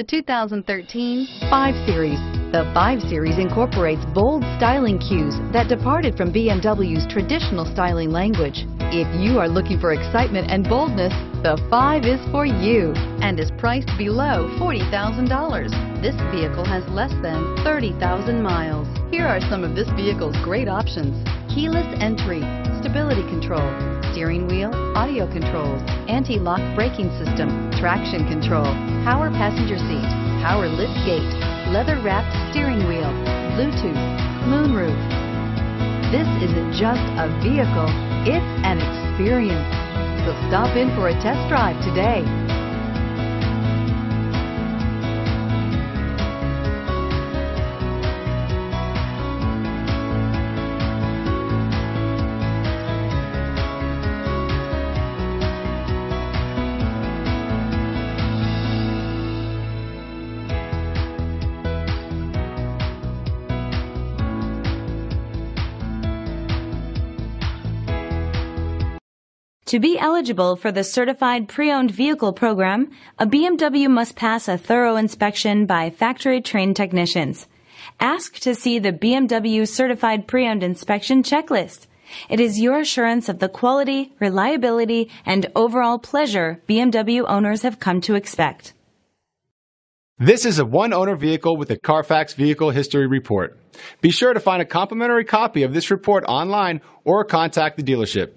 The 2013 5 Series. The 5 Series incorporates bold styling cues that departed from BMW's traditional styling language. If you are looking for excitement and boldness, the 5 is for you and is priced below $40,000. This vehicle has less than 30,000 miles. Here are some of this vehicle's great options. Keyless entry, stability control, steering wheel, audio controls, anti-lock braking system, traction control, power passenger seat, power lift gate, leather wrapped steering wheel, Bluetooth, moonroof. This isn't just a vehicle, it's an experience. So stop in for a test drive today. To be eligible for the Certified Pre-Owned Vehicle Program, a BMW must pass a thorough inspection by factory-trained technicians. Ask to see the BMW Certified Pre-Owned Inspection Checklist. It is your assurance of the quality, reliability, and overall pleasure BMW owners have come to expect. This is a one owner vehicle with a Carfax Vehicle History Report. Be sure to find a complimentary copy of this report online or contact the dealership.